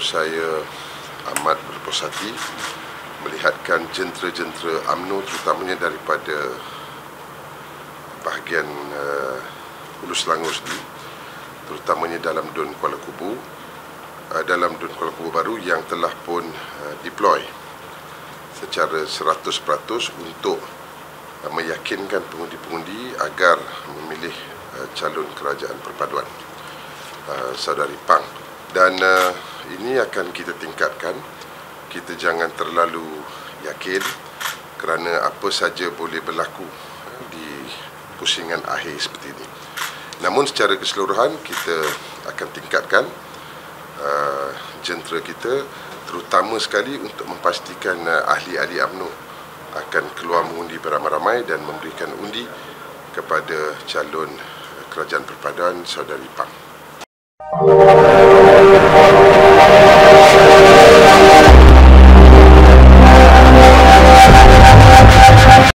saya amat berpuas hati melihatkan jentera-jentera AMNO, terutamanya daripada bahagian eh, uh, Hulu Selangor sendiri terutamanya dalam Dun Kuala Kubu uh, dalam Dun Kuala Kubu baru yang telah pun uh, deploy secara 100% untuk uh, meyakinkan pengundi-pengundi agar memilih uh, calon kerajaan perpaduan. Uh, saudari Pang. Dan uh, ini akan kita tingkatkan kita jangan terlalu yakin kerana apa saja boleh berlaku uh, di pusingan akhir seperti ini namun secara keseluruhan kita akan tingkatkan uh, jentera kita terutama sekali untuk memastikan uh, ahli-ahli UMNO akan keluar mengundi beramai-ramai dan memberikan undi kepada calon kerajaan perpaduan saudari Pang.